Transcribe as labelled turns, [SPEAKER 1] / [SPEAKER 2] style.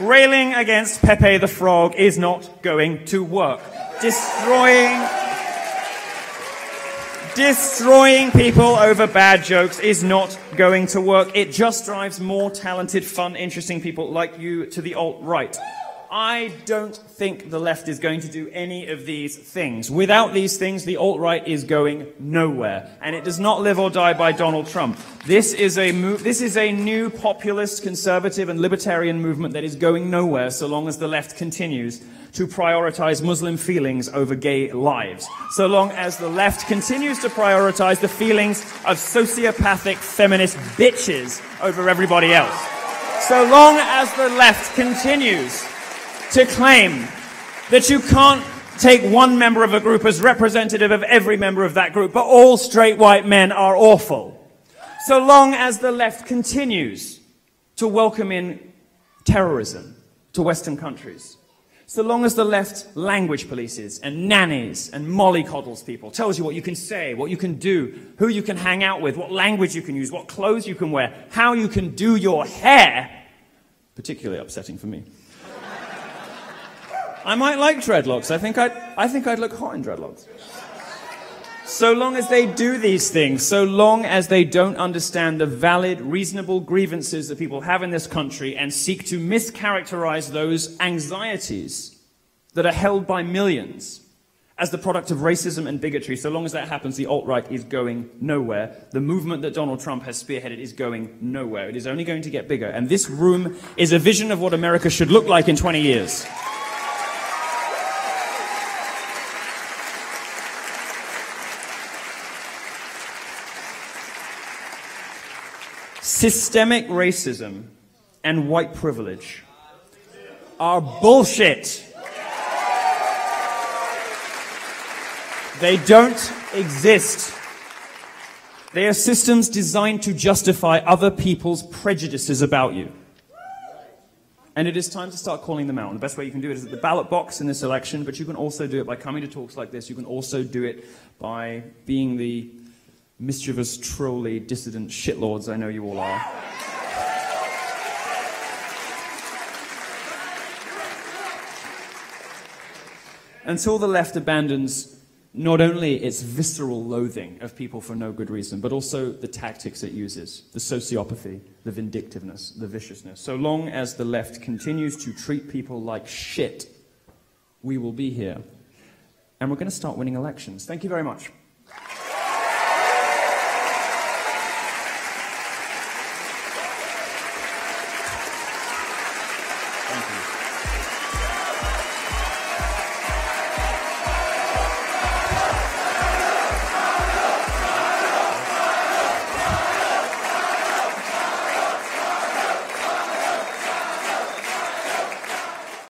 [SPEAKER 1] Railing against Pepe the Frog is not going to work. Destroying Destroying people over bad jokes is not going to work. It just drives more talented, fun, interesting people like you to the alt-right. I don't think the left is going to do any of these things. Without these things, the alt-right is going nowhere. And it does not live or die by Donald Trump. This is a move, this is a new populist, conservative, and libertarian movement that is going nowhere so long as the left continues to prioritize Muslim feelings over gay lives. So long as the left continues to prioritize the feelings of sociopathic feminist bitches over everybody else. So long as the left continues to claim that you can't take one member of a group as representative of every member of that group, but all straight white men are awful. So long as the left continues to welcome in terrorism to Western countries, so long as the left language polices and nannies and mollycoddles people, tells you what you can say, what you can do, who you can hang out with, what language you can use, what clothes you can wear, how you can do your hair, particularly upsetting for me. I might like dreadlocks. I think I'd, I think I'd look hot in dreadlocks. So long as they do these things, so long as they don't understand the valid, reasonable grievances that people have in this country and seek to mischaracterize those anxieties that are held by millions as the product of racism and bigotry, so long as that happens, the alt-right is going nowhere. The movement that Donald Trump has spearheaded is going nowhere. It is only going to get bigger. And this room is a vision of what America should look like in 20 years. Systemic racism and white privilege are bullshit. They don't exist. They are systems designed to justify other people's prejudices about you. And it is time to start calling them out. And the best way you can do it is at the ballot box in this election, but you can also do it by coming to talks like this. You can also do it by being the mischievous, trolly, dissident shitlords I know you all are. Until the left abandons not only its visceral loathing of people for no good reason, but also the tactics it uses, the sociopathy, the vindictiveness, the viciousness. So long as the left continues to treat people like shit, we will be here. And we're going to start winning elections. Thank you very much.